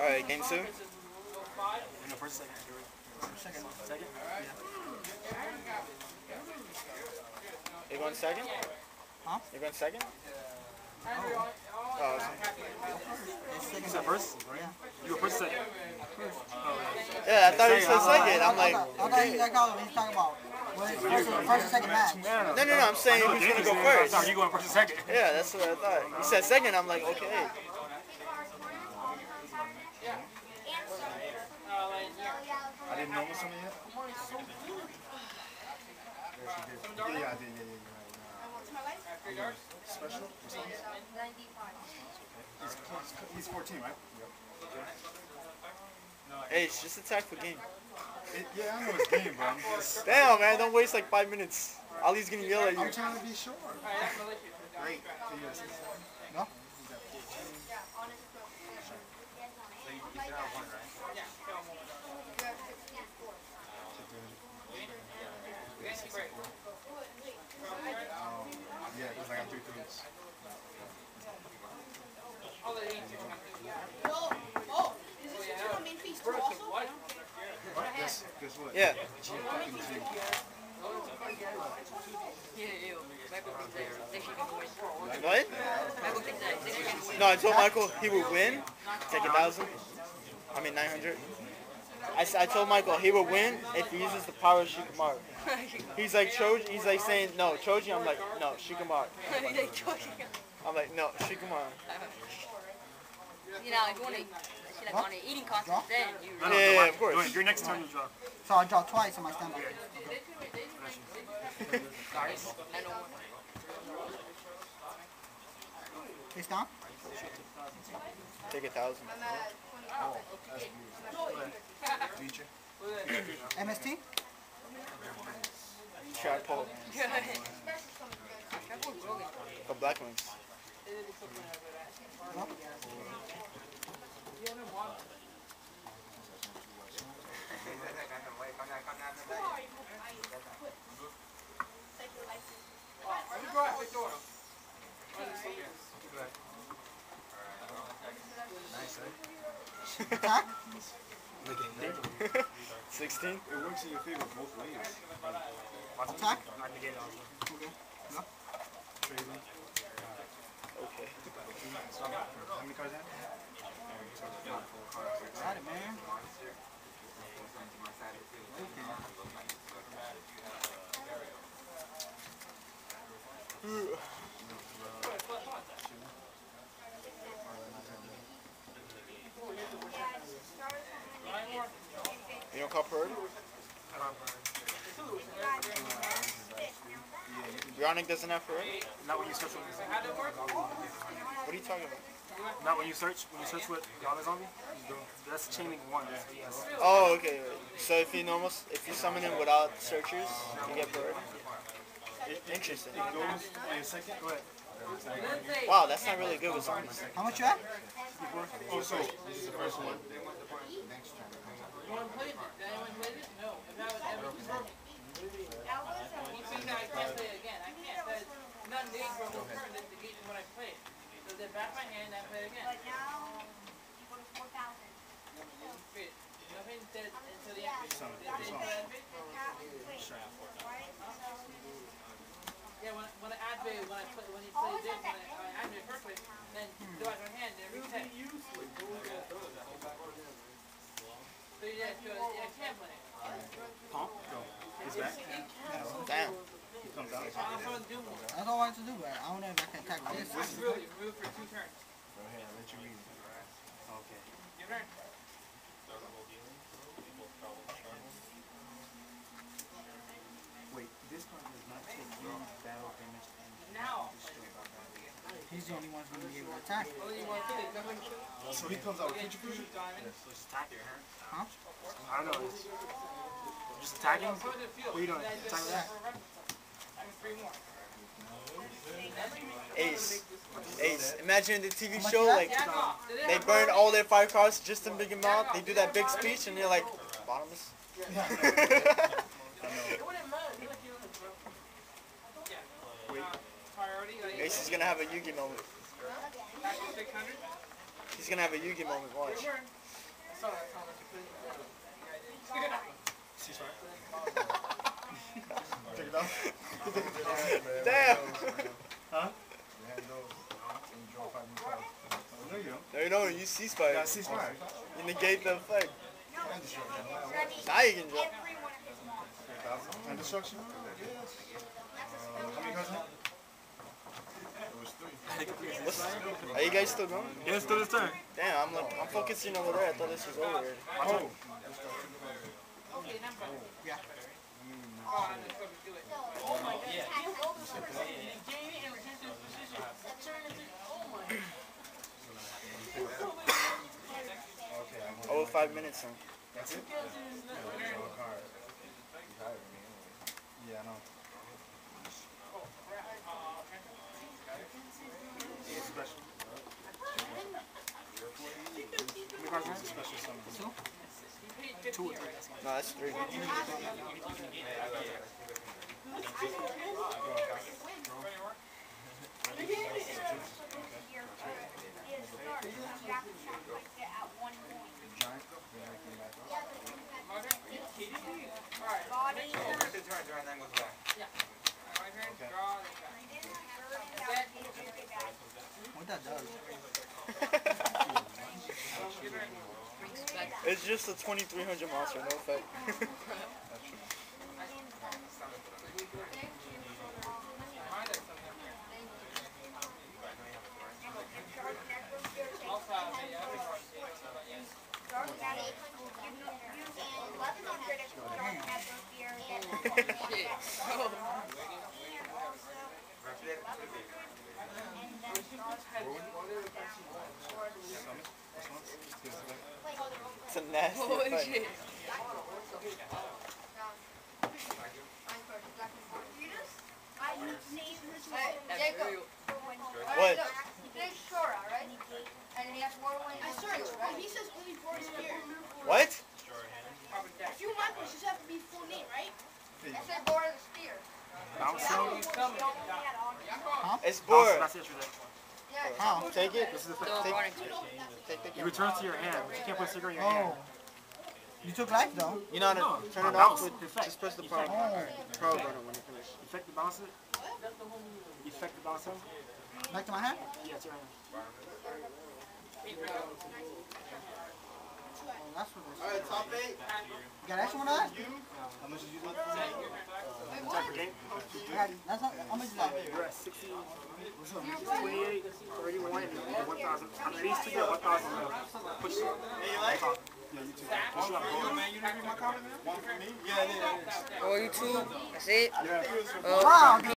Alright, game two. You know, first second. Second. Second? You going second? Huh? You going second? Oh, You said first? Yeah. You were first second. Oh, yeah, I thought he said second. I'm I like, thought, I thought he, I called talking about what is first, first second match. No, no, no, no. I'm saying who's gonna go first. thought you going first and second. Yeah, that's what I thought. He said second. I'm like, okay. I didn't know some yet. Yeah, yeah, I did. Yeah, yeah, yeah. Special? He's, he's, he's 14, right? Hey, it's just attack for game. It, yeah, I know it's game, bro. I'm just. Damn, man, don't waste like five minutes. Ali's gonna yell at you. I'm trying to be sure. Great. No? Yeah, because I got three threes. Guess, guess what? Yeah. G fucking G. What? No, I told Michael he would win. Take a thousand. I mean, 900. I, I told Michael he would win if he uses the power of Shikamaru. He's like Choji. He's like saying no Choji. I'm like no Shikamaru. I'm like no Shikamaru. You know, if you want to, like on an eating contest, then you. No, no, Yeah, no, yeah, of course. Your- Your next turn you draw. So I draw twice on my standby. I know one. Down. Take a thousand. Feature. MST. Tripod. For black wings. Attack. 16. It works in your favor both ways. Attack. I negate it also. Okay. No. Okay. How many cards have? Got it, man. You don't? Bionic doesn't have Purdy? Not when you search What are you talking about? Not when you search when you search with Yama's Zombie. That's chaining one. Yes. Oh, okay. So if you normal, if you summon him without searchers, you get Purdy? Interesting. Goes a second. Go ahead. Wow, that's not really good with zombies. How much you at? Oh, so this is the first one. Yeah, when, when I activate, when I play, when he plays this, when I, I activate first way, then do it on hand, then reset. So yeah, so yeah, I can't play it. Pump. Go. He's back. Damn. He comes out. I'm supposed to do more. That's all I have to do, but I don't know if I can attack with this. It's really, move for two turns. Go ahead. I'll let you read it. Okay. Your turn. Wait, this card does not take any battle damage and Now. destroy by battle. The only one who's gonna be able to attack. Well, you want to do it. So he comes out with creature fusion? So just attack it, huh? Huh? I don't know. It's just attacking. How does it feel? What are you doing? Attack with that? I'm three more. Ace. Ace. Imagine the TV show, like, Jack off. Did it they burn all their fire cards just to big them out. They do that big speech and they're like, bottomless. It wouldn't matter. You like you don't know, bro. Yeah. Priority, Ace is gonna have a Yugi moment. He's gonna have a Yugi moment. Watch. I saw that comment you put in there. Ceasefire. Take it down. Damn. Huh? You hand those and you draw five new cards. Oh, there you go. There you know, you You ceasefire. got ceasefire. You negate the effect. And. Now you can jump. And destruction. Uh, how many cards now? It was three. What's, are you guys still going? Yeah, it's still his turn. Damn, I'm like, I'm focusing over there. I thought this was over already. Watch out. Okay, now I'm fine. Yeah. Oh, I'm just gonna do it. Oh my god. Gain and retention position. Turn into. Oh my. Okay, I'm. Over five minutes, son. That's it? Draw a card. You tired of me anyway. Yeah, I know. Special. How many cards are there? Special summon. Two or three. No, that's three. Giant. Then I came back up. Alright. My turn. Draw this guy. Set. What that does? Respect. It's just a 2300 monster, no effect. Mine does something different. Also, I made every card safe, but yes. Shit. Oh. It's a nasty Holy effect. shit. That's real. What? There's Sora, right? And he has four wings. I searched, but he says only four spears. What? If you want this, just have to be full name, right? It said board of the spear. Bounce. It's Bounce. Board. That's it for that. Yeah. How? Take it. This is the Still effect. running. Take It returns to your hand. You can't put a sticker in your hand. Oh. You took life though. You know how No, to turn it off with, Effect. just press the power, Effect. power oh. button when you finish. Effect the bounce it. Effect the bounce it. Back to my hand. Yeah, it's your hand. Oh, that's what. Alright, top eight. You got extra one of that? How much did you do? Time for got, that's not, how much is that? You're at 60, 28, 31, and 1,000. I mean, these two get 1,000 left. Push it. Hey, you like it? Yeah, you too. Push it up. One for me? Yeah, yeah, yeah. Oh, you two. That's it. Wow,